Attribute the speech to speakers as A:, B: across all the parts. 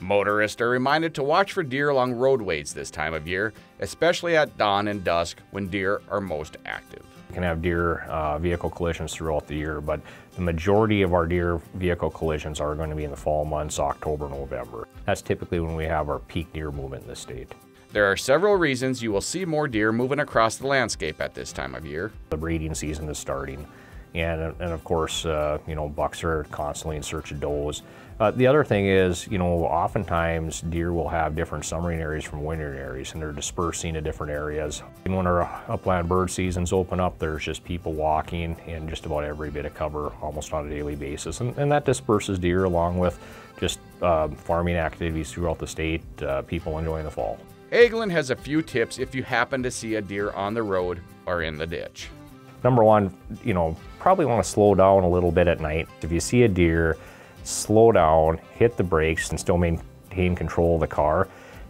A: Motorists are reminded to watch for deer along roadways this time of year, especially at dawn and dusk when deer are most active.
B: We can have deer uh, vehicle collisions throughout the year, but the majority of our deer vehicle collisions are going to be in the fall months, October, and November. That's typically when we have our peak deer movement in the state.
A: There are several reasons you will see more deer moving across the landscape at this time of year.
B: The breeding season is starting. And, and of course, uh, you know, bucks are constantly in search of does. Uh, the other thing is, you know, oftentimes deer will have different summering areas from wintering areas, and they're dispersing to different areas. And when our upland bird seasons open up, there's just people walking in just about every bit of cover almost on a daily basis, and, and that disperses deer along with just uh, farming activities throughout the state, uh, people enjoying the fall.
A: Eglin has a few tips if you happen to see a deer on the road or in the ditch.
B: Number one, you know, probably want to slow down a little bit at night. If you see a deer, slow down, hit the brakes, and still maintain control of the car.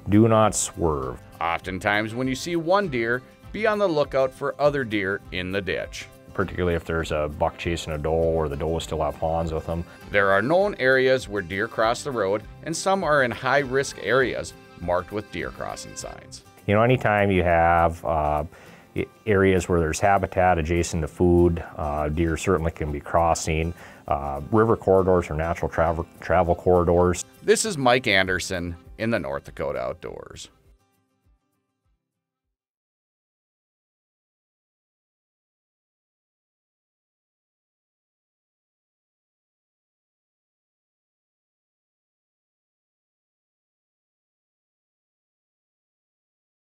B: Do not swerve.
A: Oftentimes, when you see one deer, be on the lookout for other deer in the ditch.
B: Particularly if there's a buck chasing a doe or the doe still have fawns with them.
A: There are known areas where deer cross the road, and some are in high risk areas marked with deer crossing signs.
B: You know, anytime you have uh, areas where there's habitat adjacent to food, uh, deer certainly can be crossing. Uh, river corridors or natural travel, travel corridors.
A: This is Mike Anderson in the North Dakota Outdoors.